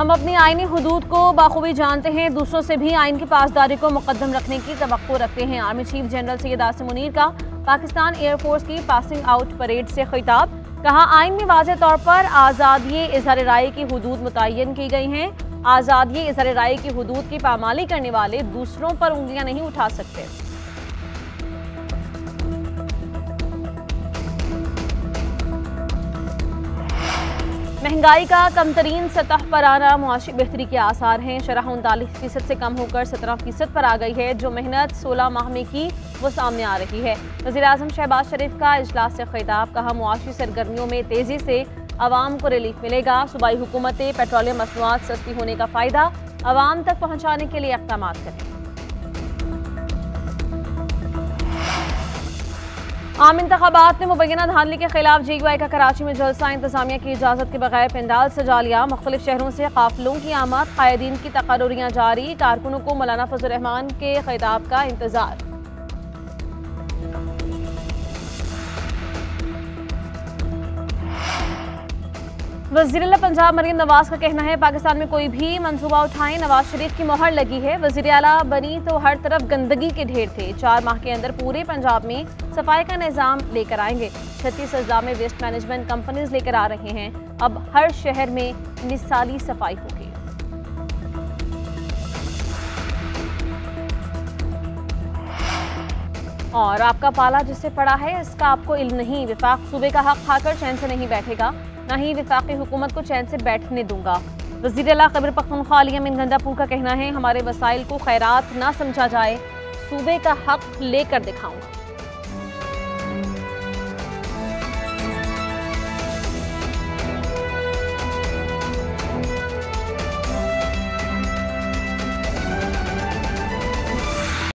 हम अपनी आइनी हदूद को बाखूबी जानते हैं। दूसरों से भी आइन की पासदारी को मुकदम रखने की तो रखते हैं। Army chief general Syed Asim Munir का पाकिस्तान एयरफोर्स की पासिंग आउट परेड से खिताब। कहा आइन में वाज तौर पर आज़ादी इजहार राय की हदूद मुतन की गई हैं। आज़ादी इजहार राय की हदूद की पामाली करने वाले दूसरों पर उंगलियाँ नहीं उठा सकते। महँगाई का कम तरीन सतह पर आना मुआशी बेहतरी के आसार हैं। शरह उनतालीस फ़ीसद से कम होकर सत्रह फ़ीसद पर आ गई है, जो मेहनत सोलह माह में की, वो सामने आ रही है। वजी अजम शहबाज शरीफ का अजलास से खिताब, कहा मुआशी सरगर्मियों में तेज़ी से आवाम को रिलीफ मिलेगा। सूबाई हुकूमतें, पेट्रोलियम मसनूआत सस्ती होने का फ़ायदा, आवाम तक पहुँचाने के लिए इकदाम करें आम इंतबात में मुबैना धानली के खिलाफ जी वाई का कराची में जलसा इंतजामिया की इजाज़त के बगैर पंडाल सजा लिया। मुख्तलिफ़ शहरों से काफिलों की आमद, कायदीन की तकरियाँ जारी, कारकुनों को मौलाना फजल रहमान के खिताब का इंतज़ार। वज़ीर पंजाब मरीम नवाज़ का कहना है, पाकिस्तान में कोई भी मंसूबा उठाएँ, नवाज़ शरीफ की मोहर लगी है। वज़ीर अला बनी तो हर तरफ़ गंदगी के ढेर थे। चार माह के अंदर पूरे पंजाब में सफ़ाई का निज़ाम लेकर आएँगे। छत्तीस अजला में वेस्ट मैनेजमेंट कंपनीज़ लेकर आ रहे हैं। अब हर शहर में मिसाली सफ़ाई होगी। और आपका पाला जिससे पड़ा है, इसका आपको इल्म नहीं। विफाक सूबे का हक खाकर चैन से नहीं बैठेगा। न ही विफाकी हुकूमत को चैन से बैठने दूँगा। वज़ीर अला खबर पखनखा अली अमिन गंदापुर का कहना है, हमारे वसाइल को खैरात ना समझा जाए, सूबे का हक लेकर दिखाऊँगा।